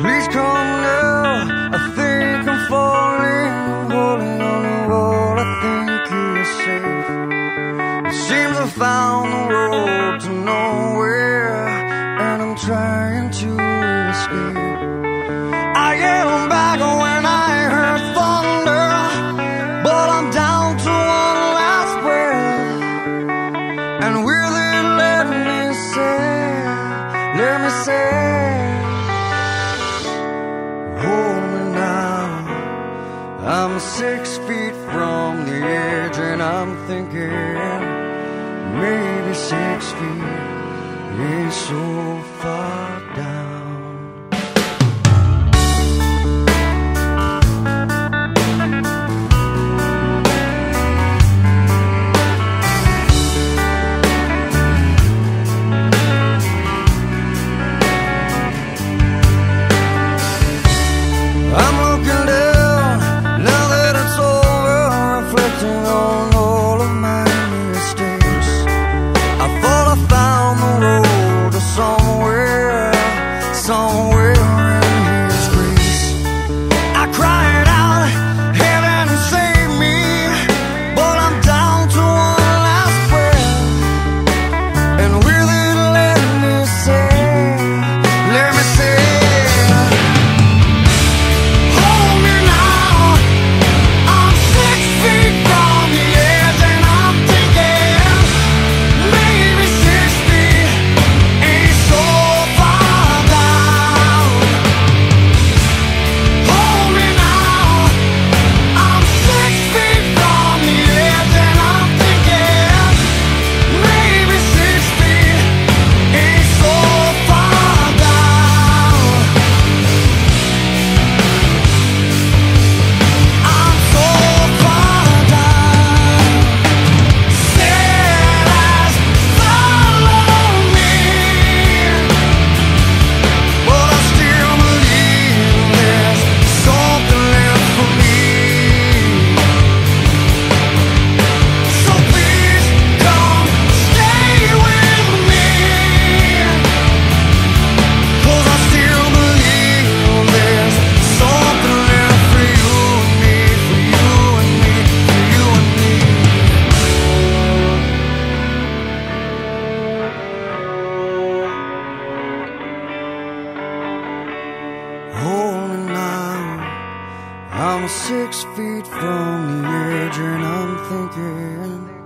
Please come now. I think I'm falling, holding on to what I think is safe. It seems I found the road to nowhere, and I'm trying to escape. I am back when I heard thunder, but I'm down to one last breath. And will it let me say, let me say, hold me now. I'm six feet from the edge, and I'm thinking maybe six feet is so six feet from the edge, and I'm thinking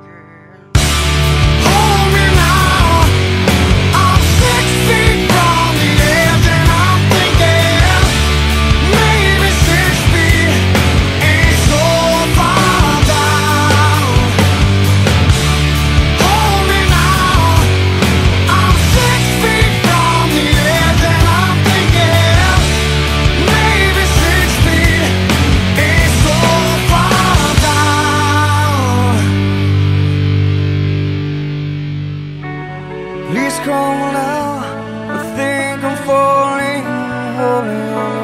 Please come now, I think I'm falling, falling.